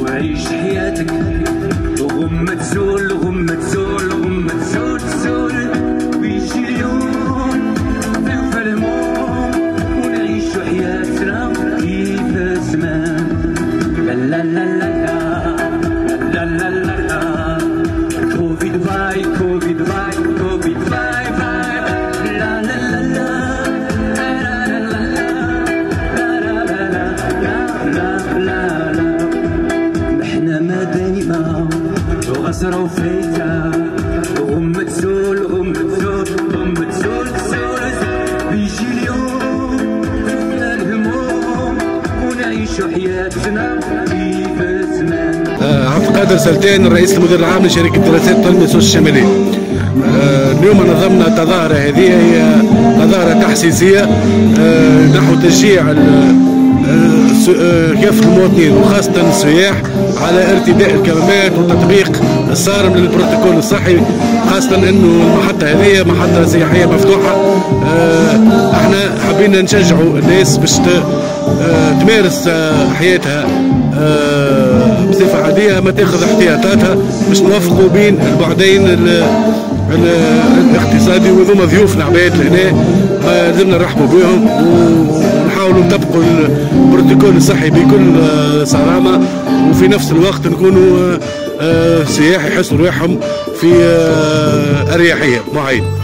وعيش حياتك وغم تزول غم تزول غم تزول تزول بيجي اليوم شوف الهموم ونعيشو حياتنا كيف زمان لا لا لا لا لا لا لا لا كوفيد باي كوفيد يكسروا فيا غمة تسول غمة تسول غمة سول سول بيجي اليوم تفنى الهموم ونعيش حياتنا كيف زمان آه، عبد القادر سلتان الرئيس المدير العام لشركة دراسات طلمسوس الشمالية آه، اليوم نظمنا التظاهرة هذه هي تظاهرة تحسيسية. آه، نحو تشجيع كافة المواطنين وخاصة السياح على ارتداء الكمامات وتطبيق الصارم للبروتوكول الصحي خاصة إنه المحطة هذه محطة سياحية مفتوحة. آه، إحنا حبينا نشجعوا الناس باش آه، تمارس آه، حياتها بصفة عادية ما تاخذ احتياطاتها باش نوفقوا بين البعدين ال- ال- الاقتصادي وذوما ضيوفنا عباد لهنا لازمنا نرحبوا بهم ونحاولوا نطبقوا البروتوكول الصحي بكل صرامة. وفي نفس الوقت نكونوا سياح يحسوا روحهم في آه، أريحية. معين